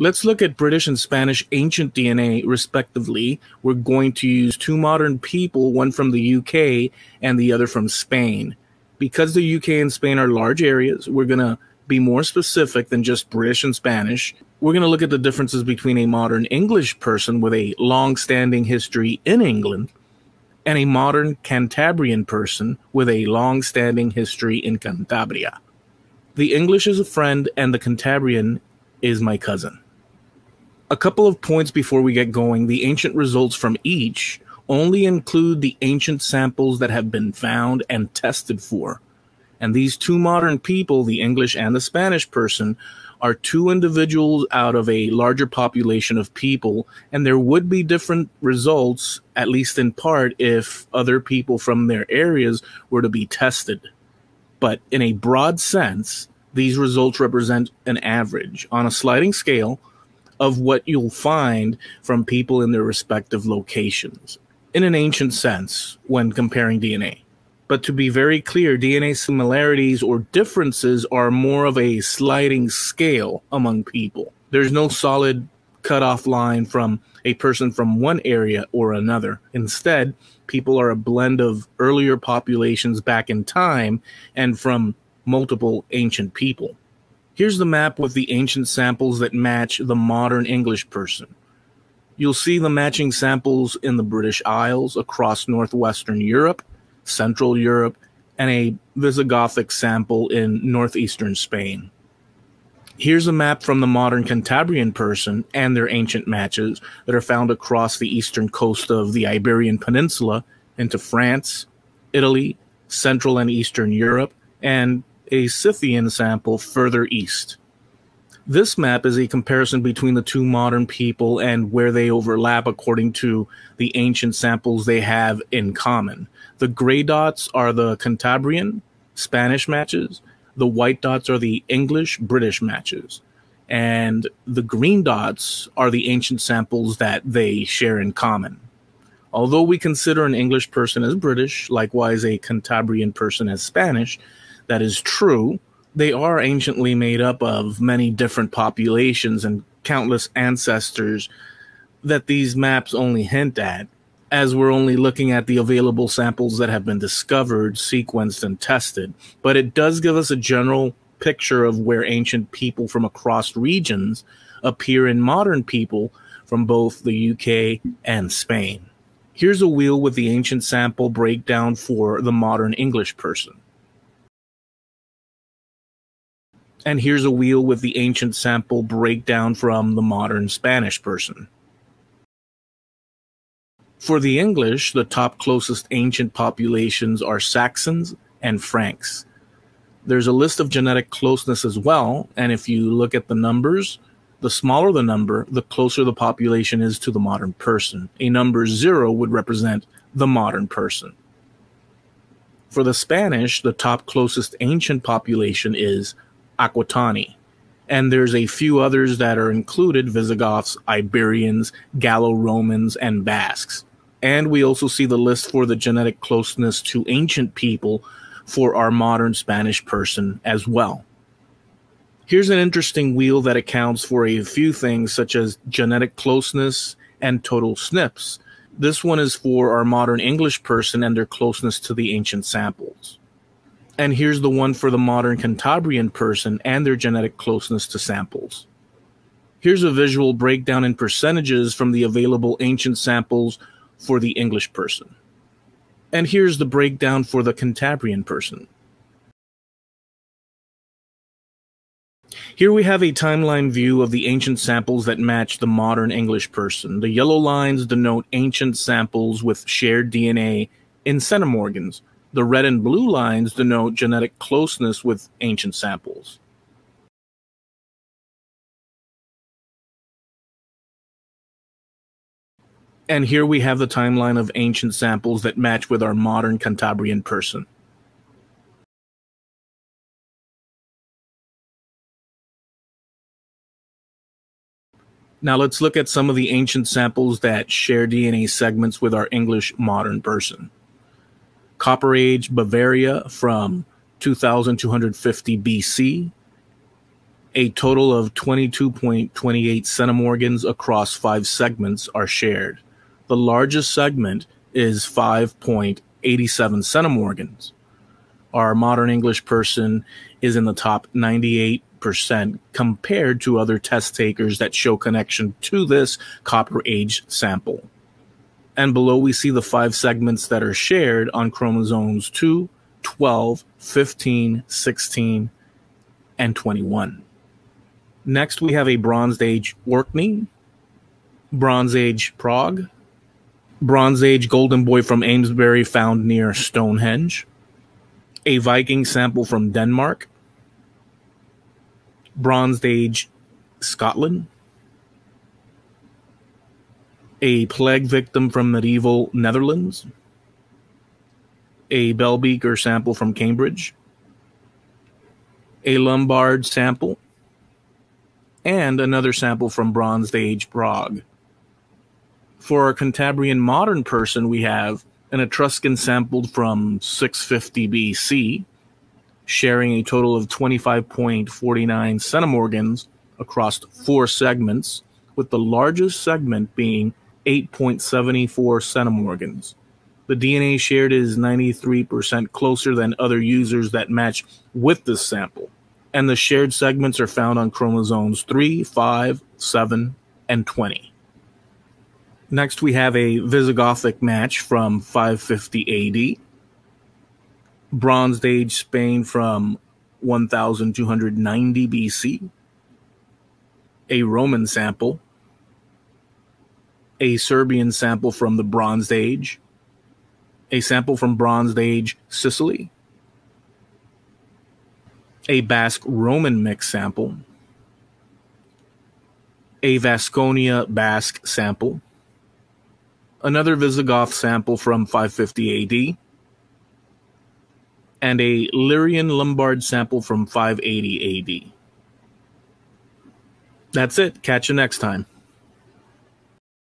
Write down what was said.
Let's look at British and Spanish ancient DNA, respectively. We're going to use two modern people, one from the UK and the other from Spain. Because the UK and Spain are large areas, we're going to be more specific than just British and Spanish. We're going to look at the differences between a modern English person with a long standing history in England and a modern Cantabrian person with a long standing history in Cantabria. The English is a friend and the Cantabrian is my cousin. A couple of points before we get going. The ancient results from each only include the ancient samples that have been found and tested for. And these two modern people, the English and the Spanish person, are two individuals out of a larger population of people, and there would be different results, at least in part, if other people from their areas were to be tested. But in a broad sense, these results represent an average on a sliding scale of what you'll find from people in their respective locations in an ancient sense when comparing DNA. But to be very clear, DNA similarities or differences are more of a sliding scale among people. There's no solid cutoff line from a person from one area or another. Instead, people are a blend of earlier populations back in time and from multiple ancient people. Here's the map with the ancient samples that match the modern English person. You'll see the matching samples in the British Isles across northwestern Europe, Central Europe, and a Visigothic sample in northeastern Spain. Here's a map from the modern Cantabrian person and their ancient matches that are found across the eastern coast of the Iberian Peninsula into France, Italy, Central and Eastern Europe, and a Scythian sample further east. This map is a comparison between the two modern people and where they overlap according to the ancient samples they have in common. The gray dots are the Cantabrian Spanish matches, the white dots are the English British matches, and the green dots are the ancient samples that they share in common. Although we consider an English person as British, likewise a Cantabrian person as Spanish, that is true. They are anciently made up of many different populations and countless ancestors that these maps only hint at, as we're only looking at the available samples that have been discovered, sequenced, and tested. But it does give us a general picture of where ancient people from across regions appear in modern people from both the UK and Spain. Here's a wheel with the ancient sample breakdown for the modern English person. And here's a wheel with the ancient sample breakdown from the modern Spanish person. For the English, the top closest ancient populations are Saxons and Franks. There's a list of genetic closeness as well, and if you look at the numbers, the smaller the number, the closer the population is to the modern person. A number zero would represent the modern person. For the Spanish, the top closest ancient population is Aquitani. And there's a few others that are included Visigoths, Iberians, Gallo Romans, and Basques. And we also see the list for the genetic closeness to ancient people for our modern Spanish person as well. Here's an interesting wheel that accounts for a few things such as genetic closeness and total SNPs. This one is for our modern English person and their closeness to the ancient samples. And here's the one for the modern Cantabrian person and their genetic closeness to samples. Here's a visual breakdown in percentages from the available ancient samples for the English person. And here's the breakdown for the Cantabrian person. Here we have a timeline view of the ancient samples that match the modern English person. The yellow lines denote ancient samples with shared DNA in centimorgans, the red and blue lines denote genetic closeness with ancient samples. And here we have the timeline of ancient samples that match with our modern Cantabrian person. Now let's look at some of the ancient samples that share DNA segments with our English modern person. Copper Age Bavaria from 2250 BC, A total of 22.28 centimorgans across five segments are shared. The largest segment is 5.87 centimorgans. Our modern English person is in the top 98% compared to other test takers that show connection to this copper age sample. And below we see the five segments that are shared on chromosomes 2, 12, 15, 16, and 21. Next, we have a Bronze Age Orkney, Bronze Age Prague, Bronze Age Golden Boy from Amesbury found near Stonehenge, a Viking sample from Denmark, Bronze Age Scotland, a plague victim from medieval Netherlands, a Bellbeaker sample from Cambridge, a Lombard sample, and another sample from Bronze Age Prague. For a Cantabrian modern person, we have an Etruscan sampled from 650 BC, sharing a total of 25.49 centimorgans across four segments, with the largest segment being 8.74 centimorgans. The DNA shared is 93% closer than other users that match with this sample, and the shared segments are found on chromosomes 3, 5, 7, and 20. Next, we have a Visigothic match from 550 AD, Bronze Age Spain from 1290 BC, a Roman sample, a Serbian sample from the Bronze Age, a sample from Bronze Age Sicily, a Basque Roman mix sample, a Vasconia Basque sample, another Visigoth sample from 550 AD, and a Lyrian Lombard sample from 580 AD. That's it. Catch you next time.